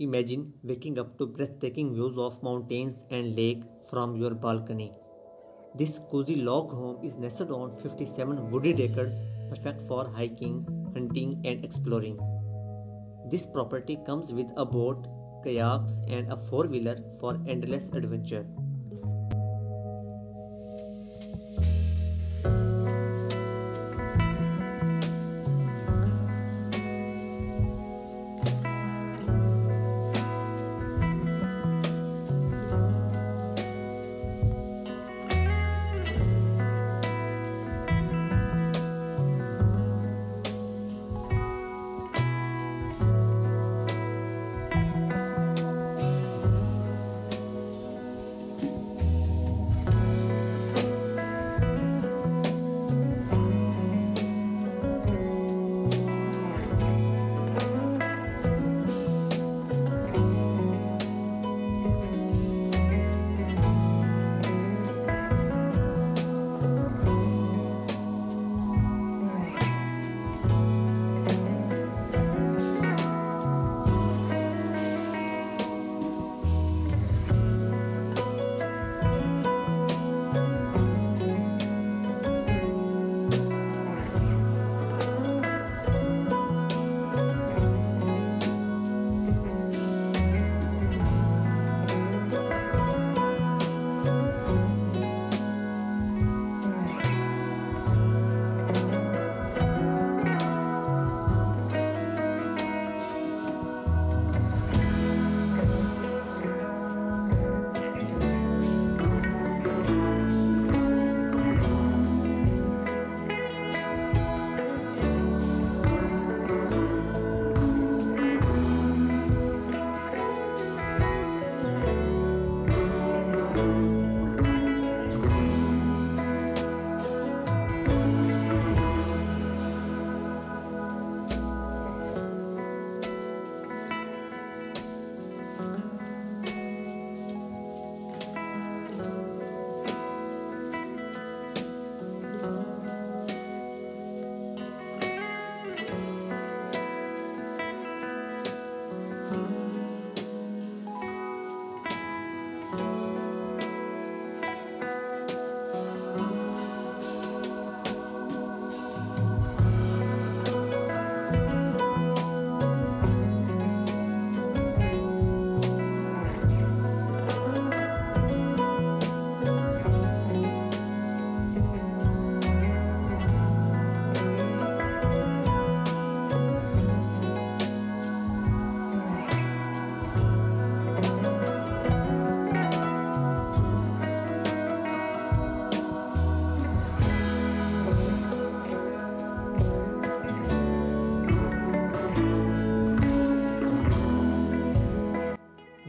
Imagine waking up to breathtaking views of mountains and lake from your balcony. This cozy log home is nestled on 57 wooded acres, perfect for hiking, hunting, and exploring. This property comes with a boat, kayaks, and a four wheeler for endless adventure.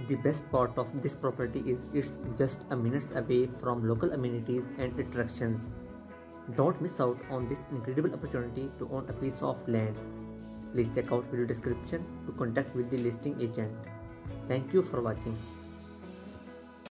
The best part of this property is it's just a minutes away from local amenities and attractions. Don't miss out on this incredible opportunity to own a piece of land. Please check out video description to contact with the listing agent. Thank you for watching.